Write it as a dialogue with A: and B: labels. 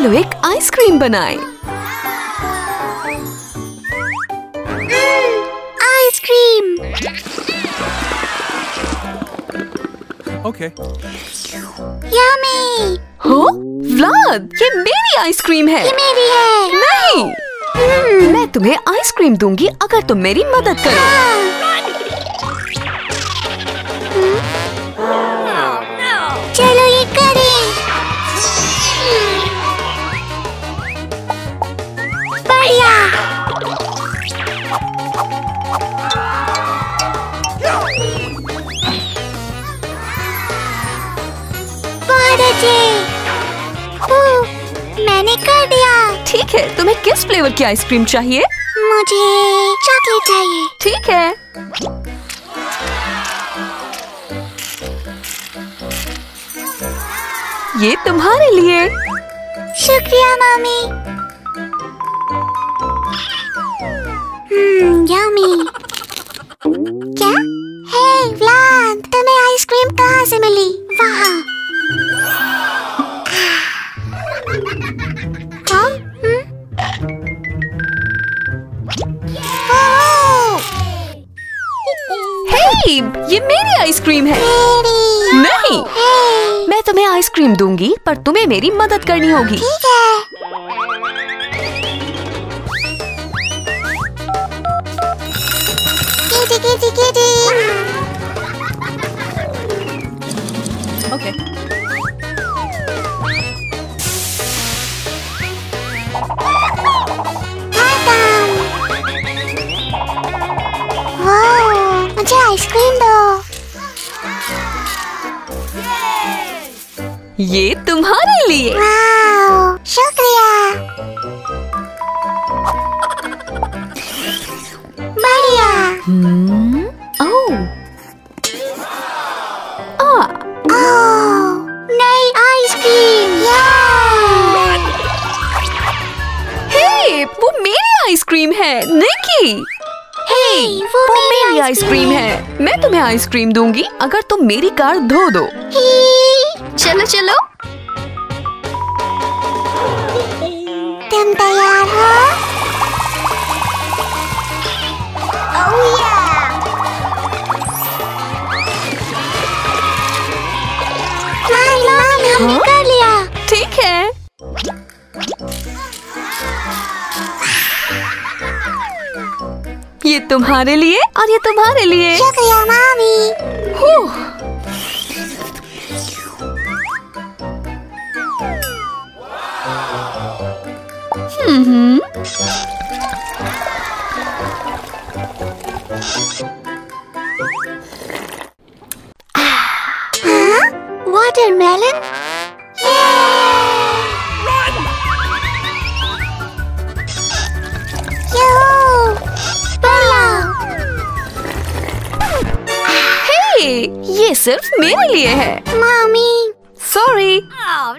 A: चलो एक आइसक्रीम बनाएँ।
B: Ice cream.
C: Okay.
B: यमी
A: हो? व्लाद ये मेरी आइसक्रीम है।
B: ये मेरी है।
A: नहीं। मैं तुम्हें आइसक्रीम दूँगी अगर तुम मेरी मदद करो।
B: बढ़िया। बहुत अच्छे मैंने कर दिया।
A: ठीक है तुम्हें किस फ्लेवर की आइसक्रीम चाहिए?
B: मुझे चॉकलेट चाहिए।
A: ठीक है। ये तुम्हारे लिए।
B: शुक्रिया मामी। हे
A: ये मेरी आइसक्रीम है। नहीं। मैं तुम्हें आइसक्रीम दूँगी पर तुम्हें मेरी मदद करनी होगी।
B: ठीक है। मुझे आइसक्रीम दो।
A: ये तुम्हारे लिए।
B: शुक्रिया। बढ़िया।
A: हम्म, ओह। आ,
B: ओह नई आइसक्रीम
A: हे वो मेरी आइसक्रीम है निकी
B: वो
A: वो मेरी आइसक्रीम है। मैं तुम्हें आइसक्रीम दूँगी अगर तुम मेरी कार धो दो। चलो चलो।
B: तुम तैयार हो? Oh! मामी मामी
A: हाँ? ये तुम्हारे लिए और ये तुम्हारे लिए।
B: शुक्रिया मामी।
A: हुँ। ये सिर्फ़ मेरे लिए है।
B: मामी।
A: सॉरी हाँ